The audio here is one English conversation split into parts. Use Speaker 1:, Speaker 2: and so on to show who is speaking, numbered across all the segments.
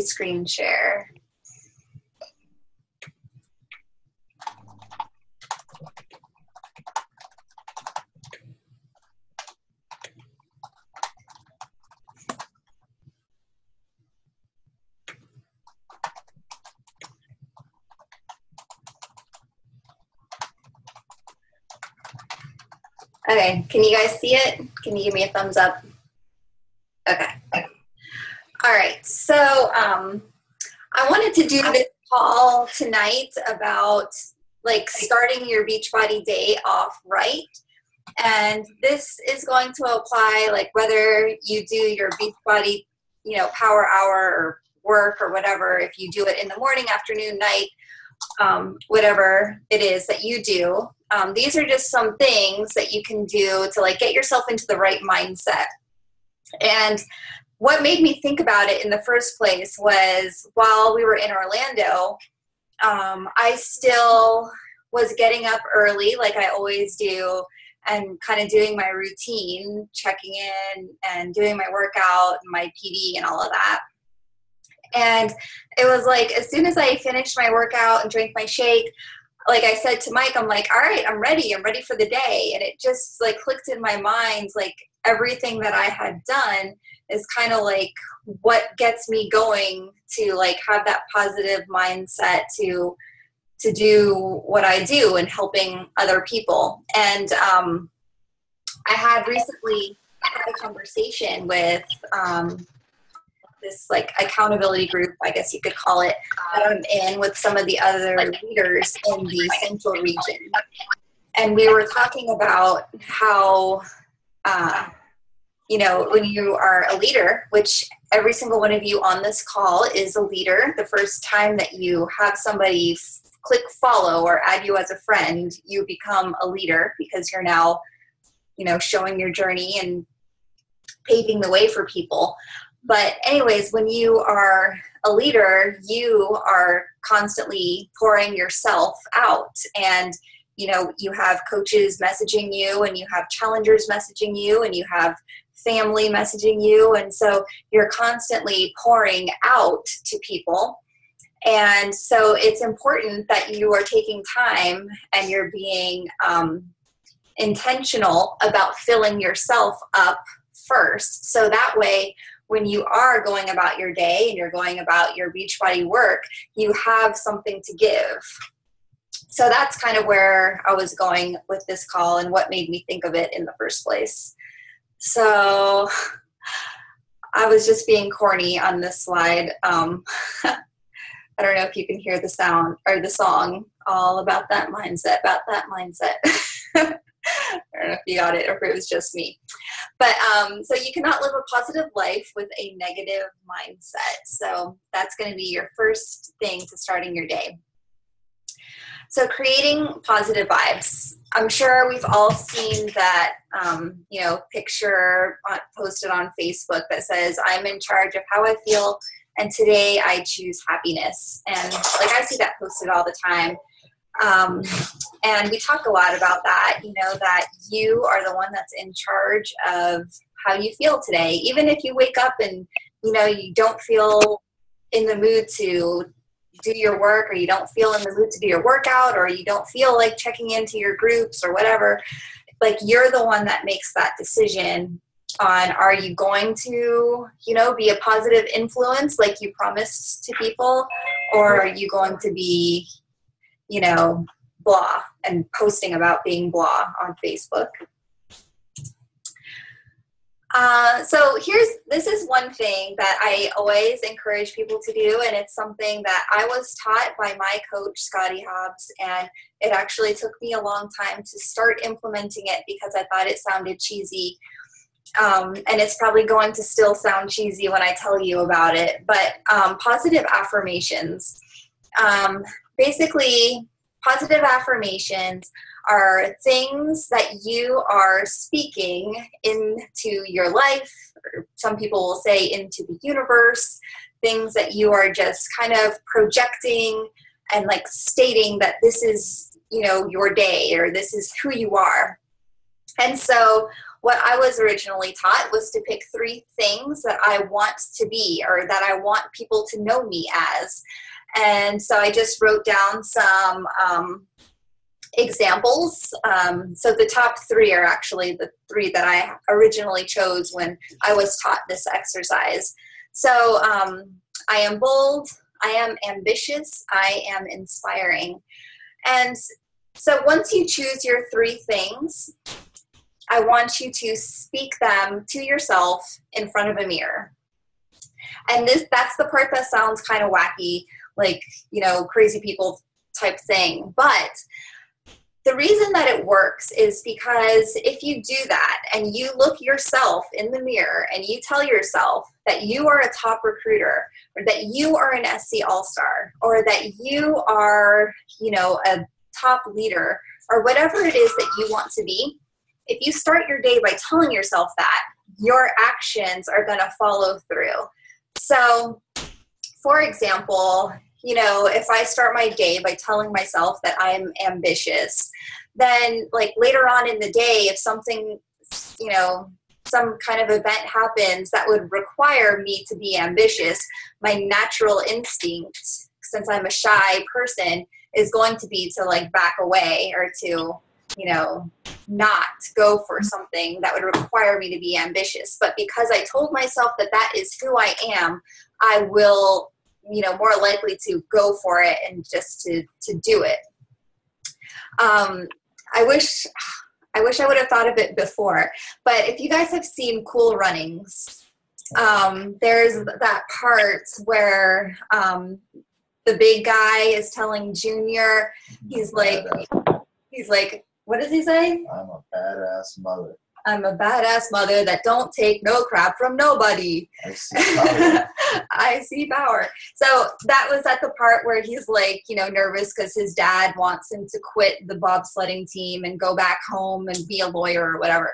Speaker 1: screen share. Okay, can you guys see it? Can you give me a thumbs up? Okay. All right, so um, I wanted to do this call tonight about like starting your Beachbody day off right. And this is going to apply like whether you do your Beachbody, you know, power hour or work or whatever, if you do it in the morning, afternoon, night, um, whatever it is that you do. Um, these are just some things that you can do to like get yourself into the right mindset. And what made me think about it in the first place was while we were in Orlando, um, I still was getting up early, like I always do, and kind of doing my routine, checking in and doing my workout, my PD, and all of that. And it was like as soon as I finished my workout and drank my shake, like I said to Mike, I'm like, all right, I'm ready. I'm ready for the day. And it just like clicked in my mind, like everything that I had done is kind of like what gets me going to like have that positive mindset to to do what I do and helping other people. And um, I had recently had a conversation with um, this like accountability group, I guess you could call it, that I'm in with some of the other leaders in the central region. And we were talking about how, uh, you know, when you are a leader, which every single one of you on this call is a leader, the first time that you have somebody click follow or add you as a friend, you become a leader because you're now, you know, showing your journey and paving the way for people. But, anyways, when you are a leader, you are constantly pouring yourself out. And, you know, you have coaches messaging you, and you have challengers messaging you, and you have family messaging you. And so you're constantly pouring out to people. And so it's important that you are taking time and you're being um, intentional about filling yourself up first. So that way, when you are going about your day and you're going about your Beachbody work, you have something to give. So that's kind of where I was going with this call and what made me think of it in the first place. So I was just being corny on this slide. Um, I don't know if you can hear the sound or the song all about that mindset, about that mindset. I don't know if you got it or if it was just me. But um, so you cannot live a positive life with a negative mindset. So that's going to be your first thing to starting your day. So creating positive vibes. I'm sure we've all seen that, um, you know, picture posted on Facebook that says, "I'm in charge of how I feel, and today I choose happiness." And like I see that posted all the time um, and we talk a lot about that, you know, that you are the one that's in charge of how you feel today. Even if you wake up and, you know, you don't feel in the mood to do your work or you don't feel in the mood to do your workout or you don't feel like checking into your groups or whatever, like you're the one that makes that decision on are you going to you know be a positive influence like you promised to people or are you going to be you know, blah and posting about being blah on Facebook. Uh, so here's this is one thing that I always encourage people to do, and it's something that I was taught by my coach Scotty Hobbs, and it actually took me a long time to start implementing it because I thought it sounded cheesy. Um, and it's probably going to still sound cheesy when I tell you about it, but um, positive affirmations. Um, basically, positive affirmations are things that you are speaking into your life, or some people will say into the universe, things that you are just kind of projecting and like stating that this is, you know, your day or this is who you are. And so what I was originally taught was to pick three things that I want to be or that I want people to know me as. And so I just wrote down some um, examples. Um, so the top three are actually the three that I originally chose when I was taught this exercise. So um, I am bold, I am ambitious, I am inspiring. And so once you choose your three things, I want you to speak them to yourself in front of a mirror. And this that's the part that sounds kind of wacky, like, you know, crazy people type thing. But the reason that it works is because if you do that and you look yourself in the mirror and you tell yourself that you are a top recruiter or that you are an SC All-Star or that you are, you know, a top leader or whatever it is that you want to be, if you start your day by telling yourself that, your actions are going to follow through. So, for example, you know, if I start my day by telling myself that I'm ambitious, then like later on in the day, if something, you know, some kind of event happens that would require me to be ambitious, my natural instinct, since I'm a shy person, is going to be to like back away or to you know not go for something that would require me to be ambitious. But because i told myself that that is who i am i will you know more likely to go for it and just to to do it um, i wish i wish i would have thought of it before but if you guys have seen cool runnings um, there's that part where um, the big guy is telling Junior, he's like, he's like, what does he say?
Speaker 2: I'm a badass mother.
Speaker 1: I'm a badass mother that don't take no crap from nobody.
Speaker 2: I see power.
Speaker 1: I see power. So that was at the part where he's like, you know, nervous because his dad wants him to quit the bobsledding team and go back home and be a lawyer or whatever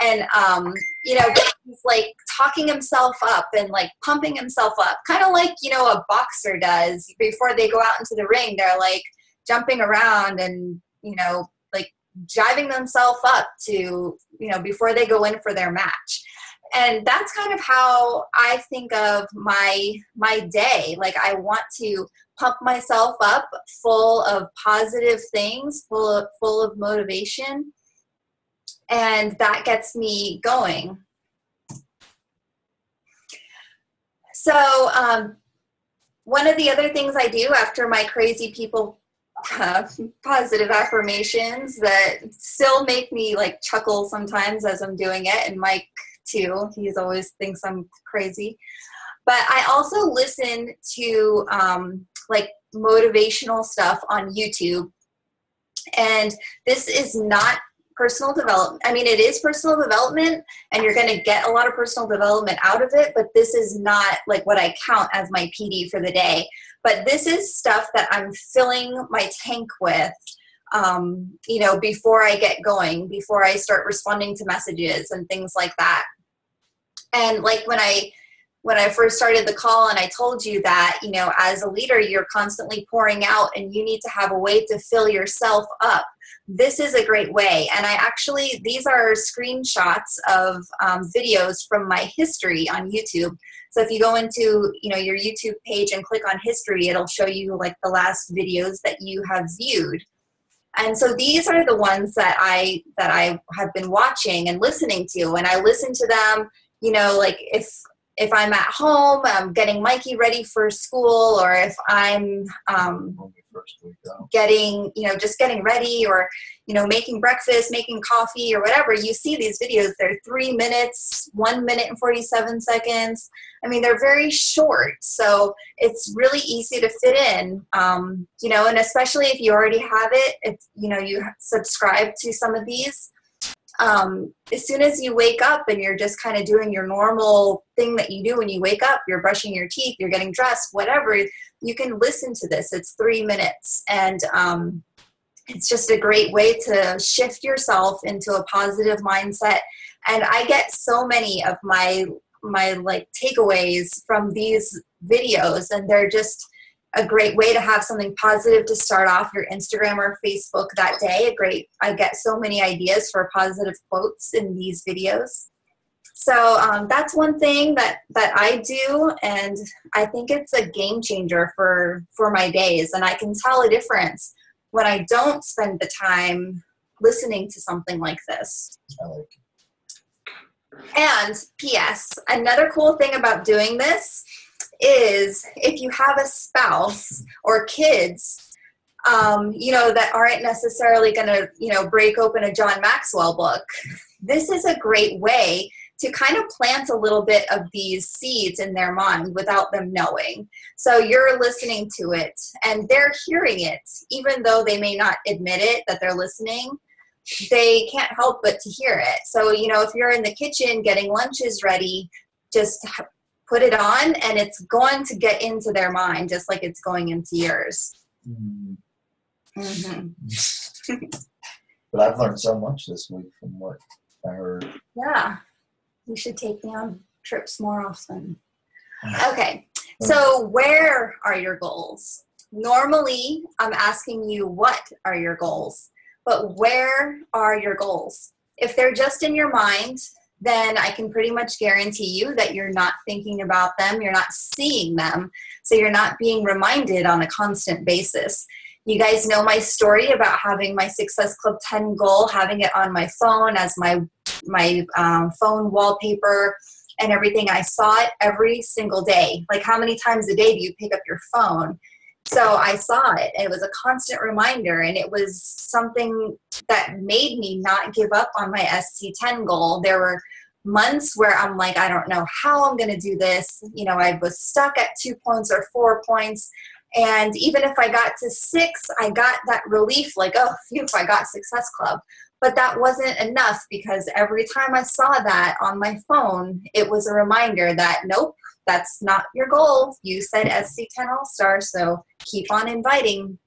Speaker 1: and um, you know he's like talking himself up and like pumping himself up kind of like you know a boxer does before they go out into the ring they're like jumping around and you know driving themselves up to you know before they go in for their match and that's kind of how i think of my my day like i want to pump myself up full of positive things full of full of motivation and that gets me going. So, um, one of the other things I do after my crazy people positive affirmations that still make me like chuckle sometimes as I'm doing it, and Mike too. He's always thinks I'm crazy. But I also listen to um, like motivational stuff on YouTube. And this is not personal development. I mean, it is personal development, and you're going to get a lot of personal development out of it, but this is not like what I count as my PD for the day. But this is stuff that I'm filling my tank with. Um, you know, before I get going, before I start responding to messages and things like that. And like when I when I first started the call and I told you that, you know, as a leader, you're constantly pouring out and you need to have a way to fill yourself up this is a great way. And I actually, these are screenshots of um, videos from my history on YouTube. So if you go into, you know, your YouTube page and click on history, it'll show you like the last videos that you have viewed. And so these are the ones that I that I have been watching and listening to, and I listen to them. You know, like if if I'm at home, I'm getting Mikey ready for school, or if I'm um, getting, you know, just getting ready or, you know, making breakfast, making coffee or whatever, you see these videos. They're three minutes, one minute and 47 seconds. I mean, they're very short. So it's really easy to fit in, um, you know, and especially if you already have it, if, you know, you subscribe to some of these, um, as soon as you wake up and you're just kind of doing your normal thing that you do when you wake up, you're brushing your teeth, you're getting dressed, whatever, you can listen to this. It's three minutes. And um, it's just a great way to shift yourself into a positive mindset. And I get so many of my my like takeaways from these videos and they're just a great way to have something positive to start off your Instagram or Facebook that day. A great, I get so many ideas for positive quotes in these videos. So um, that's one thing that that I do, and I think it's a game changer for for my days. And I can tell a difference when I don't spend the time listening to something like this.
Speaker 2: Like
Speaker 1: And P.S. Another cool thing about doing this is if you have a spouse or kids, um, you know, that aren't necessarily going to, you know, break open a John Maxwell book, this is a great way to kind of plant a little bit of these seeds in their mind without them knowing. So you're listening to it and they're hearing it, even though they may not admit it that they're listening. They can't help but to hear it. So, you know, if you're in the kitchen getting lunches ready, just put it on and it's going to get into their mind just like it's going into yours.
Speaker 2: Mm.
Speaker 1: Mm-hmm.
Speaker 2: But I've learned so much this week from what I heard.
Speaker 1: Yeah, you should take me on trips more often. Okay, so where are your goals? Normally, I'm asking you what are your goals, but where are your goals? If they're just in your mind, then I can pretty much guarantee you that you're not thinking about them, you're not seeing them, so you're not being reminded on a constant basis. You guys know my story about having my Success Club 10 goal, having it on my phone as my my um, phone wallpaper and everything. I saw it every single day. Like, how many times a day do you pick up your phone? So I saw it. It was a constant reminder, and it was something that made me not give up on my SC10 goal. There were months where I'm like, I don't know how I'm going to do this. You know, I was stuck at two points or four points. And even if I got to six, I got that relief like, oh, phew, I got Success Club. But that wasn't enough because every time I saw that on my phone, it was a reminder that, nope, that's not your goal. You said SC10 All Star, so keep on inviting.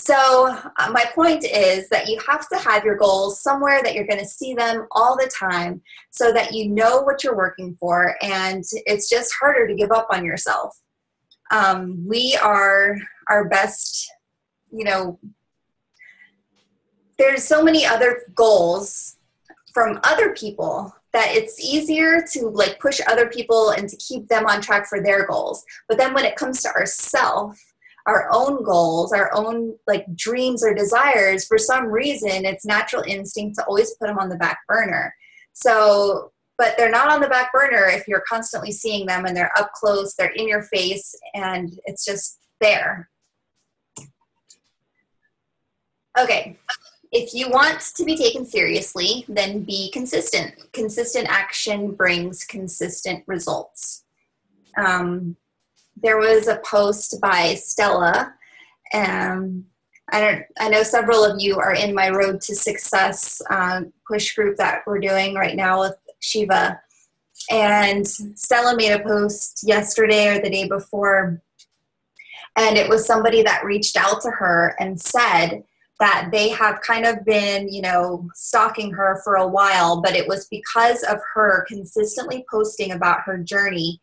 Speaker 1: So, uh, my point is that you have to have your goals somewhere that you're going to see them all the time so that you know what you're working for, and it's just harder to give up on yourself. Um, we are our best, you know, there's so many other goals from other people that it's easier to like push other people and to keep them on track for their goals but then when it comes to ourself our own goals our own like dreams or desires for some reason it's natural instinct to always put them on the back burner so but they're not on the back burner if you're constantly seeing them and they're up close they're in your face and it's just there okay if you want to be taken seriously, then be consistent. Consistent action brings consistent results. Um, there was a post by Stella. Um, I don't. I know several of you are in my Road to Success uh, push group that we're doing right now with Shiva, and Stella made a post yesterday or the day before, and it was somebody that reached out to her and said that they have kind of been, you know, stalking her for a while, but it was because of her consistently posting about her journey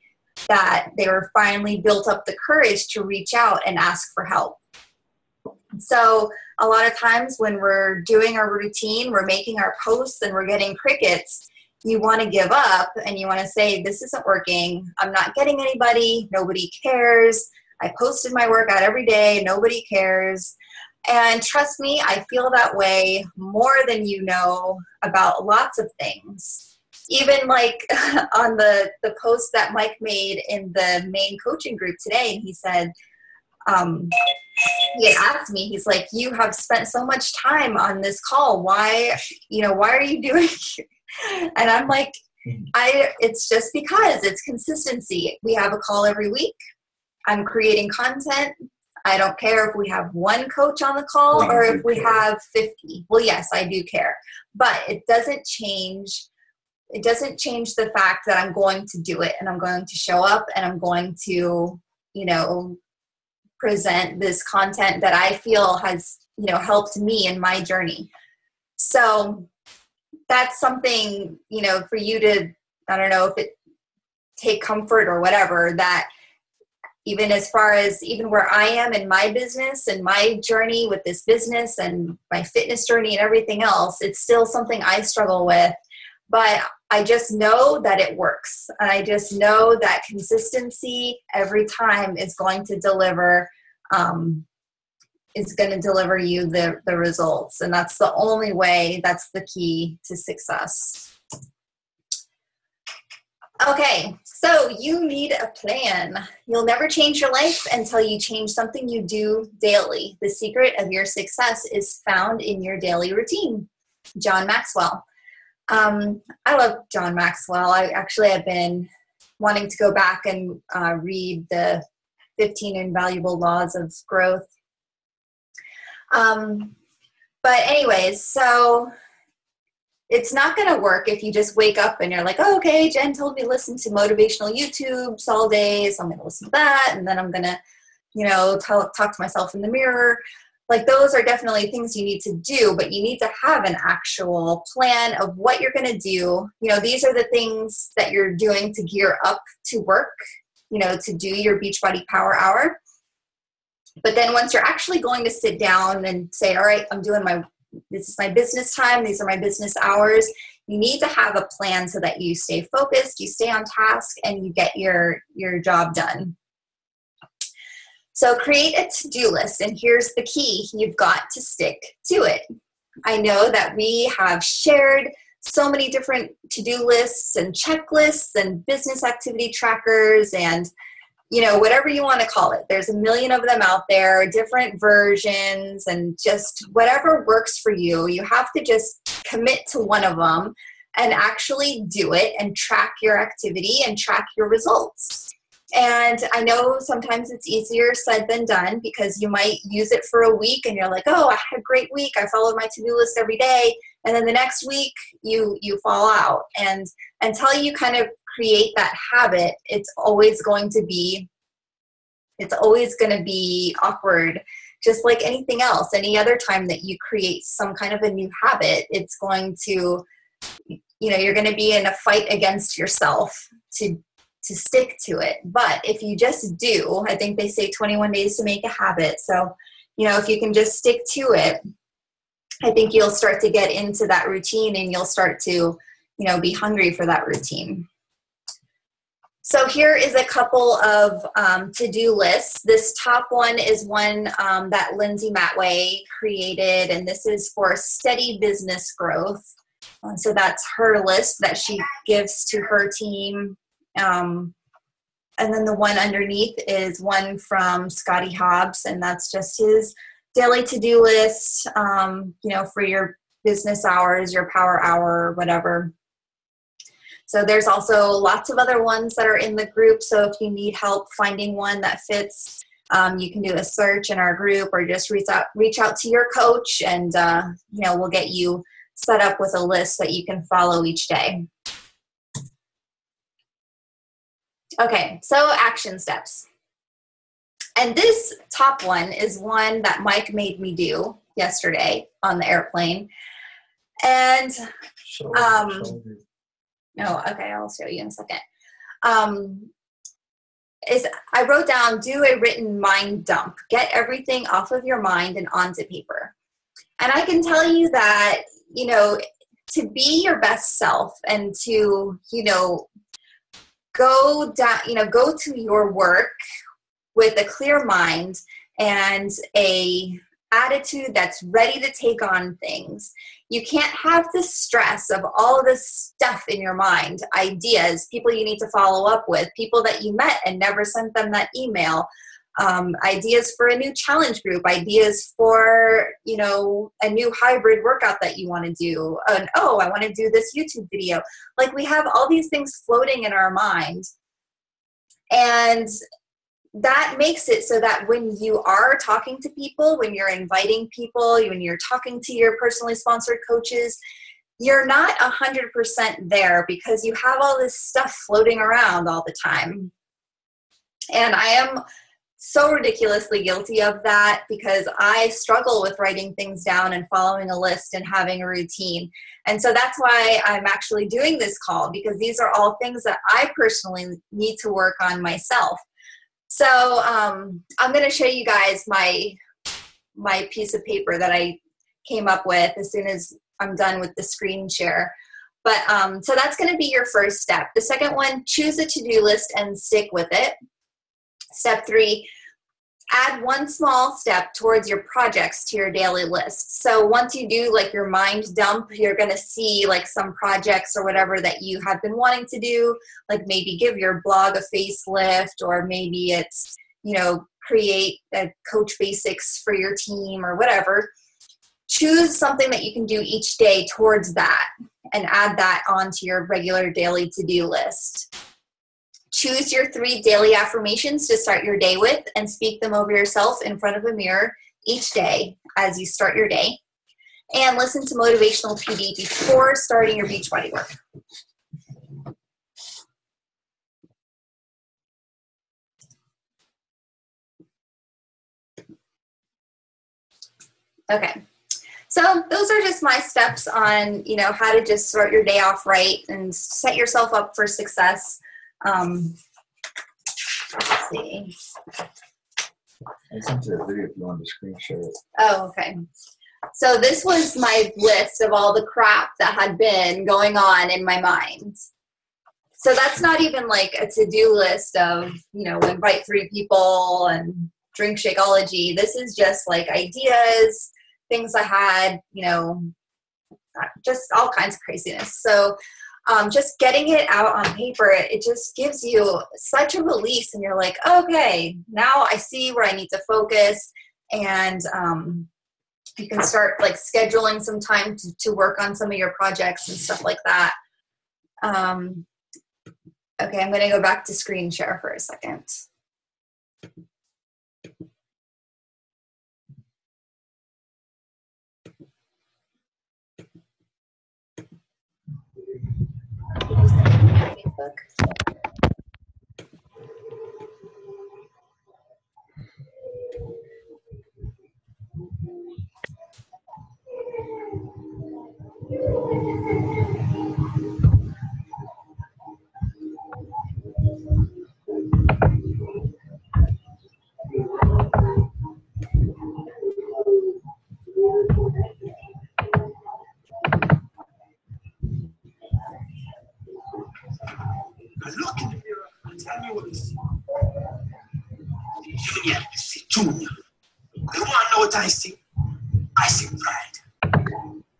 Speaker 1: that they were finally built up the courage to reach out and ask for help. So, a lot of times when we're doing our routine, we're making our posts and we're getting crickets, you want to give up and you want to say, This isn't working. I'm not getting anybody. Nobody cares. I posted my workout every day. Nobody cares. And trust me, I feel that way more than you know about lots of things. Even like on the, the post that Mike made in the main coaching group today, and he said, um, he had asked me, he's like, You have spent so much time on this call. Why, you know, why are you doing And I'm like, I it's just because it's consistency. We have a call every week. I'm creating content. I don't care if we have one coach on the call or if we have 50. Well, yes, I do care. But it doesn't change it doesn't change the fact that I'm going to do it and I'm going to show up and I'm going to, you know, present this content that I feel has, you know, helped me in my journey. So that's something, you know, for you to I don't know if it take comfort or whatever that even as far as even where I am in my business and my journey with this business and my fitness journey and everything else, it's still something I struggle with. But I just know that it works. And I just know that consistency every time is going to deliver um, is going to deliver you the, the results. And that's the only way, that's the key to success. Okay, so you need a plan. You'll never change your life until you change something you do daily. The secret of your success is found in your daily routine. John Maxwell. Um, I love John Maxwell. I actually have been wanting to go back and uh, read the 15 Invaluable Laws of Growth um, but anyways, so it's not going to work if you just wake up and you're like, oh, okay, Jenn told me to listen to motivational YouTubes all day, so I'm going to listen to that, and then I'm going to, you know, talk, talk to myself in the mirror. Like those are definitely things you need to do, but you need to have an actual plan of what you're going to do. You know, these are the things that you're doing to gear up to work, you know, to do your Beachbody Power Hour. But then once you're actually going to sit down and say, all right, I'm doing my, this is my business time, these are my business hours, you need to have a plan so that you stay focused, you stay on task, and you get your, your job done. So create a to-do list, and here's the key. You've got to stick to it. I know that we have shared so many different to-do lists and checklists and business activity trackers and you know, whatever you want to call it. There's a million of them out there, different versions, and just whatever works for you. You have to just commit to one of them and actually do it and track your activity and track your results. And I know sometimes it's easier said than done because you might use it for a week and you're like, oh, I had a great week. I followed my to-do list every day. And then the next week you you fall out. And until you kind of create that habit, it's always going to be it's always going to be awkward just like anything else any other time that you create some kind of a new habit it's going to you know you're going to be in a fight against yourself to to stick to it but if you just do i think they say 21 days to make a habit so you know if you can just stick to it i think you'll start to get into that routine and you'll start to you know be hungry for that routine so here is a couple of um, to-do lists. This top one is one um, that Lindsay Matway created, and this is for steady business growth. So that's her list that she gives to her team. Um, and then the one underneath is one from Scotty Hobbs, and that's just his daily to-do list, um, you know, for your business hours, your power hour, whatever. So there's also lots of other ones that are in the group. So if you need help finding one that fits, um, you can do a search in our group or just reach out reach out to your coach, and uh, you know we'll get you set up with a list that you can follow each day. Okay, so action steps. And this top one is one that Mike made me do yesterday on the airplane. And um, no, okay, I'll show you in a second. Um, is I wrote down do a written mind dump. Get everything off of your mind and onto paper. And I can tell you that, you know, to be your best self and to, you know, go down, you know, go to your work with a clear mind and a attitude that's ready to take on things. You can't have the stress of all this stuff in your mind ideas, people you need to follow up with, people that you met and never sent them that email. Um, ideas for a new challenge group, ideas for you know a new hybrid workout that you want to do, and oh, I want to do this YouTube video. Like we have all these things floating in our mind, and that makes it so that when you are talking to people, when you're inviting people, when you're talking to your personally sponsored coaches, you're not 100% there because you have all this stuff floating around all the time. And I am so ridiculously guilty of that because I struggle with writing things down and following a list and having a routine. And so that's why I'm actually doing this call because these are all things that I personally need to work on myself. So um, I'm going to show you guys my my piece of paper that I came up with as soon as I'm done with the screen share. But um, so that's going to be your first step. The second one, choose a to-do list and stick with it. Step three, add one small step towards your projects to your daily list. So once you do like your mind dump, you're going to see like some projects or whatever that you have been wanting to do, like maybe give your blog a facelift or maybe it's, you know, create a coach basics for your team or whatever. Choose something that you can do each day towards that and add that onto your regular daily to-do list. Choose your three daily affirmations to start your day with and speak them over yourself in front of a mirror each day as you start your day. And listen to motivational PD before starting your Beachbody work. Okay. So those are just my steps on, you know, how to just start your day off right and set yourself up for success. Um, let's see.
Speaker 2: I sent you a video if you wanted to screen share it.
Speaker 1: Oh, okay. So this was my list of all the crap that had been going on in my mind. So that's not even like a to-do list of, you know, invite three people and drink Shakeology. This is just like ideas, things I had, you know, just all kinds of craziness. So um, just getting it out on paper, it just gives you such a release, and you're like, okay, now I see where I need to focus, and um, you can start like scheduling some time to, to work on some of your projects and stuff like that. Um, okay, I'm going to go back to screen share for a second. Facebook.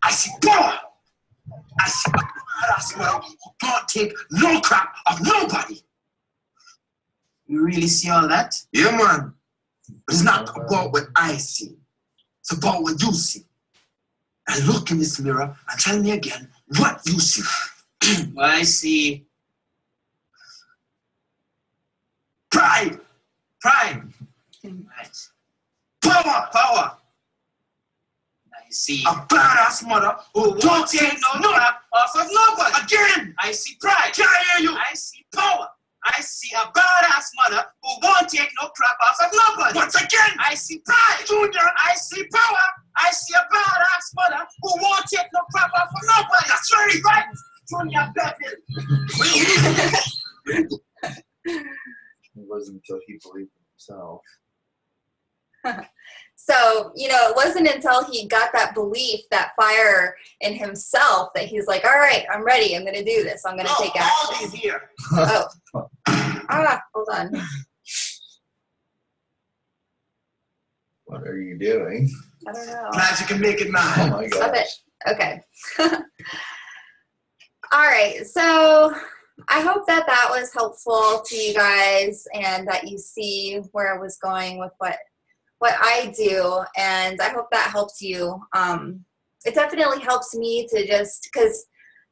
Speaker 3: I see power. I see a harassment who don't take no crap of nobody. You really see all that? Yeah, man. But it's not about what I see. It's about what you see. And look in this mirror and tell me again what you see.
Speaker 4: Well, I see
Speaker 3: Pride,
Speaker 4: pride. Right.
Speaker 3: power,
Speaker 4: Power. I see.
Speaker 3: a badass mother who don't take no no
Speaker 4: crap off of nobody.
Speaker 3: again.
Speaker 4: I see pride.
Speaker 3: Can't hear you.
Speaker 4: I see power. I see a badass mother who won't take no crap off of nobody.
Speaker 3: Once again,
Speaker 4: I see pride.
Speaker 3: Junior.
Speaker 4: I see power. I see a badass mother who won't take no crap off of nobody.
Speaker 3: That's right.
Speaker 4: Right? Junior Bevil.
Speaker 2: It wasn't until he believed in himself.
Speaker 1: So, you know, it wasn't until he got that belief, that fire in himself, that he's like, all right, I'm ready. I'm going to do this. I'm going to
Speaker 4: Oh,
Speaker 1: take
Speaker 4: all
Speaker 1: action.
Speaker 4: these here.
Speaker 1: Oh. Ah, hold on.
Speaker 2: What are you doing?
Speaker 1: I don't know.
Speaker 3: Glad you can make it
Speaker 2: Oh
Speaker 3: mine.
Speaker 2: my
Speaker 1: Stop
Speaker 2: god.
Speaker 1: it. Okay. All right. So I hope that that was helpful to you guys and that you see where I was going with what what I do, and I hope that helps you. Um, it definitely helps me to just because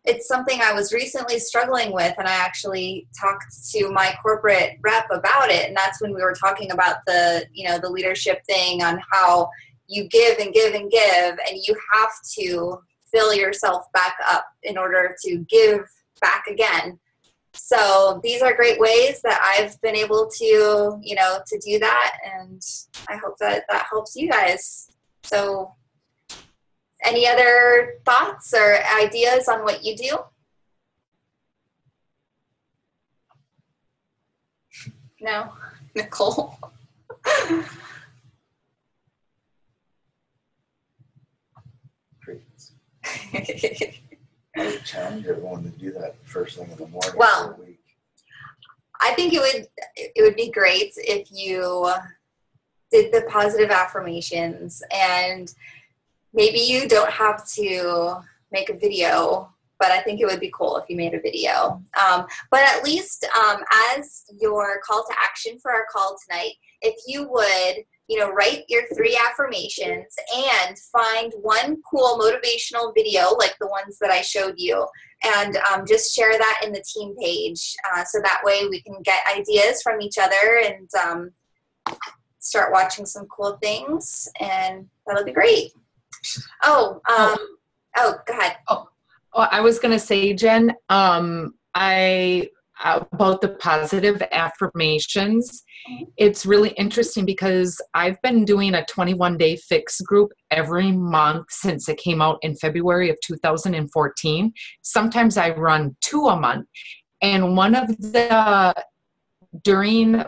Speaker 1: it's something I was recently struggling with, and I actually talked to my corporate rep about it, and that's when we were talking about the you know the leadership thing on how you give and give and give, and you have to fill yourself back up in order to give back again. So these are great ways that I've been able to, you know, to do that, and I hope that that helps you guys. So, any other thoughts or ideas on what you do? No. Nicole.
Speaker 2: I would challenge everyone to do that first thing in the morning
Speaker 1: Well,
Speaker 2: for a week.
Speaker 1: I think it would it would be great if you did the positive affirmations and maybe you don't have to make a video but I think it would be cool if you made a video. Um, but at least um, as your call to action for our call tonight, if you would, you know, write your three affirmations and find one cool motivational video like the ones that I showed you, and um, just share that in the team page, uh, so that way we can get ideas from each other and um, start watching some cool things, and that'll be great. Oh, um, oh, go ahead.
Speaker 5: Well, I was going to say, Jenn, um, I about the positive affirmations. Mm-hmm. It's really interesting because I've been doing a 21 day fix group every month since it came out in February of 2014. Sometimes I run two a month. And one of the, during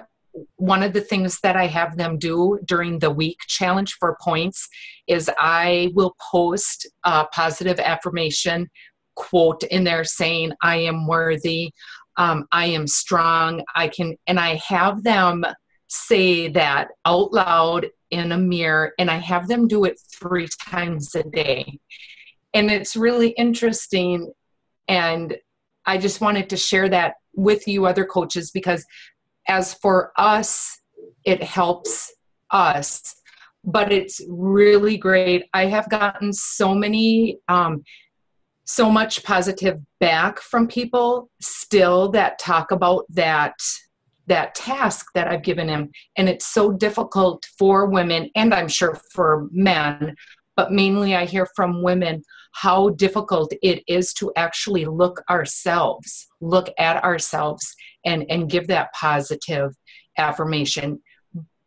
Speaker 5: one of the things that I have them do during the week challenge for points is I will post a positive affirmation quote in there saying, I am worthy, um, I am strong, I can, and I have them say that out loud in a mirror, and I have them do it three times a day. And it's really interesting. And I just wanted to share that with you, other coaches, because as for us, it helps us. But it's really great. I have gotten so many um, so much positive back from people still that talk about that that task that I've given him. And it's so difficult for women and I'm sure for men but mainly I hear from women how difficult it is to actually look ourselves look at ourselves and and give that positive affirmation.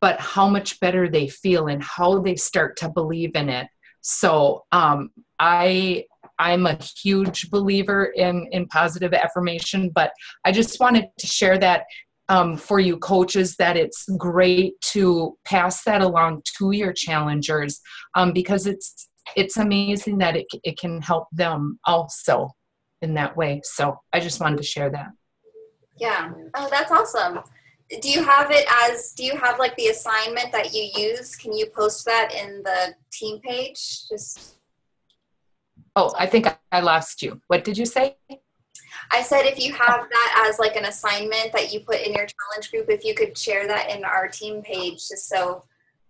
Speaker 5: But how much better they feel and how they start to believe in it. So um, I I'm a huge believer in in positive affirmation, but I just wanted to share that um, for you coaches that it's great to pass that along to your challengers um, because it's it's amazing that it it can help them also in that way. So I just wanted to share that.
Speaker 1: Yeah. Oh, that's awesome. Do you have it as, do you have like the assignment that you use? Can you post that in the team page? Just,
Speaker 5: Oh, I think I lost you. What did you say?
Speaker 1: I said if you have that as like an assignment that you put in your challenge group, if you could share that in our team page, just so,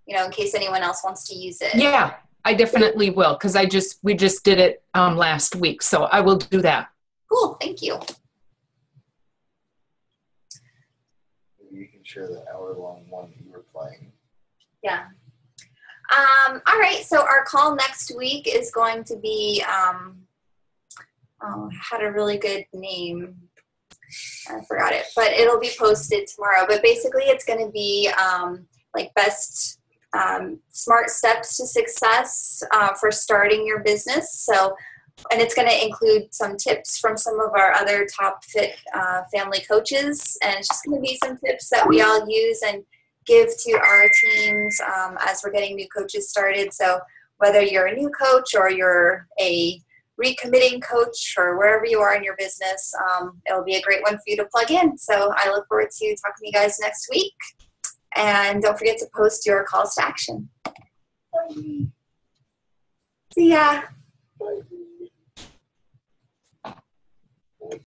Speaker 1: you know, in case anyone else wants to use it.
Speaker 5: Yeah, I definitely will because I just we just did it um, last week, so I will do that.
Speaker 1: Cool. Thank you.
Speaker 2: Maybe you can share the hour long one you were playing.
Speaker 1: Yeah. Um, all right. So our call next week is going to be, um, oh, had a really good name. I forgot it, but it'll be posted tomorrow. But basically, it's going to be um, like best um, smart steps to success uh, for starting your business. So, and it's going to include some tips from some of our other top fit uh, family coaches, and it's just going to be some tips that we all use and give to our teams um, as we're getting new coaches started. So whether you're a new coach or you're a recommitting coach or wherever you are in your business, um, it'll be a great one for you to plug in. So I look forward to talking to you guys next week. And don't forget to post your calls to action. See ya.